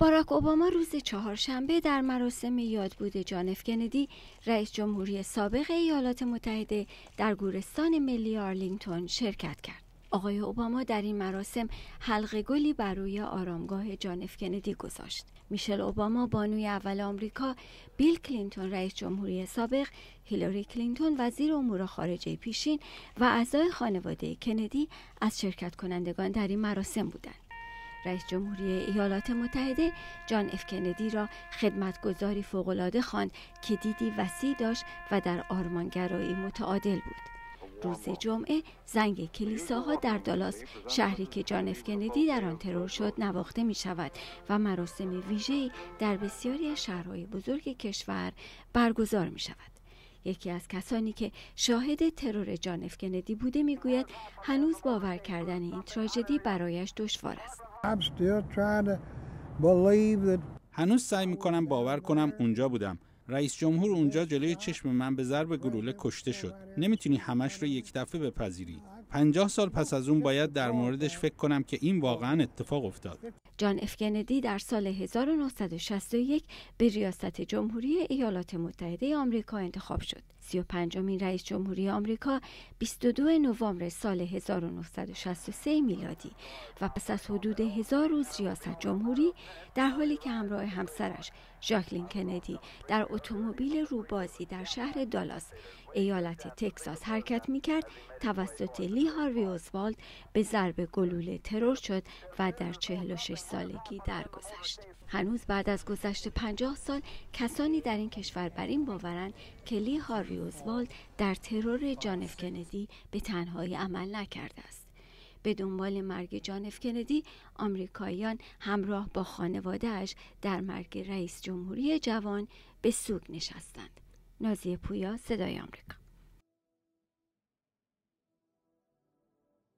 باراک اوباما روز چهارشنبه در مراسم یادبود جان اف کندی رئیس جمهوری سابق ایالات متحده در گورستان ملی آرلینگتون شرکت کرد. آقای اوباما در این مراسم حلقه گلی بر روی آرامگاه جان اف کندی گذاشت. میشل اوباما بانوی اول آمریکا، بیل کلینتون رئیس جمهوری سابق، هیلاری کلینتون وزیر امور خارجه پیشین و اعضای خانواده کندی از شرکت کنندگان در این مراسم بودند. رئیس جمهوری ایالات متحده جان اف کندی را خدمتگذاری فوقالعاده خواند که دیدی وسیع داشت و در آرمانگرایی متعادل بود روز جمعه زنگ کلیساها در دالاس شهری که جان اف کندی در آن ترور شد نواخته می شود و مراسم ویژه‌ای در بسیاری از شهرهای بزرگ کشور برگزار می شود. یکی از کسانی که شاهد ترور جان اف کندی بوده می‌گوید هنوز باور کردن این تراژدی برایش دشوار است. هنوز سعی می‌کنم باور کنم اونجا بودم. رئیس جمهور اونجا جلوی چشم من به ضرب گلوله کشته شد. نمی‌تونی همش رو یک دفعه بپذیری. پنجاه سال پس از اون باید در موردش فکر کنم که این واقعا اتفاق افتاد. جان اف کندی در سال 1961 به ریاست جمهوری ایالات متحده آمریکا انتخاب شد. 35 امین رئیس جمهوری آمریکا 22 نوامبر سال 1963 میلادی و پس از حدود هزار روز ریاست جمهوری در حالی که همراه همسرش ژاکلین کندی در اتومبیل روبازی در شهر دالاس ایالت تکساس حرکت می کرد توسط لی هاروی اوزوالد به ضرب گلوله ترور شد و در 46 سالگی درگذشت. هنوز بعد از گذشت 50 سال کسانی در این کشور بر این باورند که لی هاروی اوزوالد در ترور جان کندی به تنهایی عمل نکرده است. به دنبال مرگ جان اف کندی آمریکاییان همراه با خانوادهش در مرگ رئیس جمهوری جوان به سوگ نشستند. نازی پویا صدای آمریکا